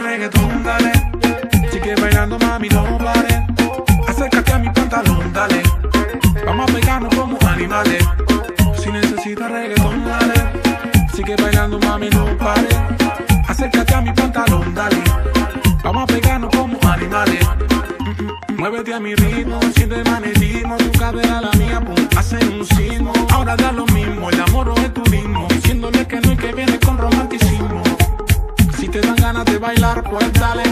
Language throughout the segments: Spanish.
reggaetón, dale. Sigue bailando, mami, no pare. Acércate a mi pantalón, dale. Vamos a pegarnos como animales. Si necesitas reggaetón, dale. Sigue bailando, mami, no pare. Acércate a mi pantalón, dale. Vamos a pegarnos como animales. Muévete a mi ritmo, siente magnetismo Tu cadera a la mía, pum, hacen un sismo Ahora da lo mismo, el amor o el turismo Diciéndole que no y que viene con Si dan ganas de bailar, pues dale.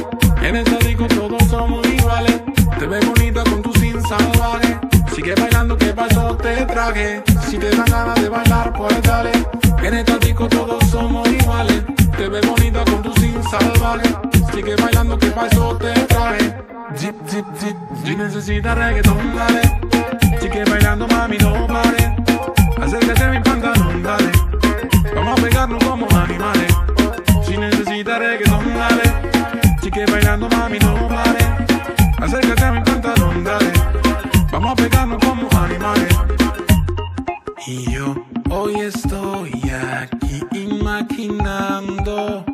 En esta disco todos somos iguales. Te ves bonita con tu sin salvaje Sigue bailando que paso te traje. Si te dan ganas de bailar, pues dale. En esta disco todos somos iguales. Te ves bonita con tu sin salvaje Sigue bailando que paso te traje. Zip, zip, zip, si necesitas reggaetón, dale. Sigue bailando, mami, no pare. Acércate a mi pantalón, dale. Vamos a pegarnos como animales Si necesitas reggaetón, dale. Sigue bailando, mami, no pare. Acércate a mi pantalón, dale. Vamos a pegarnos como animales. Y yo hoy estoy aquí imaginando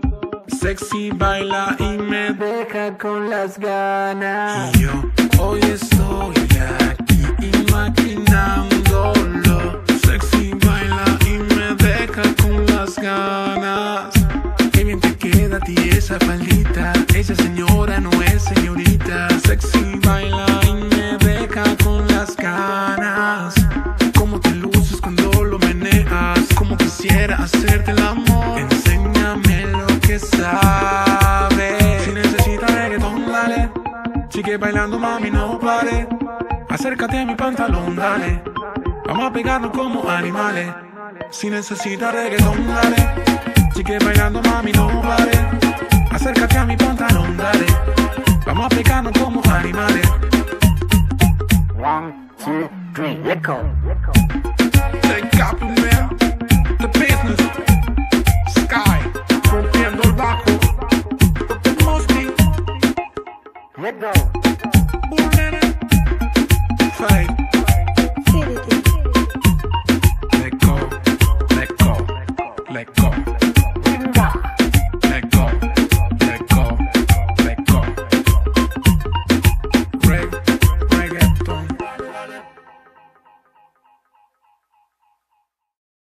Sexy baila y me deja con las ganas. Y yo hoy estoy señora no es señorita. Sexy baila y me deja con las ganas. Cómo te luces cuando lo meneas. Como quisiera hacerte el amor. Enséñame lo que sabes. Si necesitas reggaetón, dale. Sigue bailando, mami, no pare. Acércate a mi pantalón, dale. Vamos a pegarnos como animales. Si necesitas reggaetón, dale. Sigue bailando, mami, no pare. two, three, let go. Take capo the business, sky, rompiendo el bajo, the most mosby, let go. Bullene, fade. Let go, let go, let go.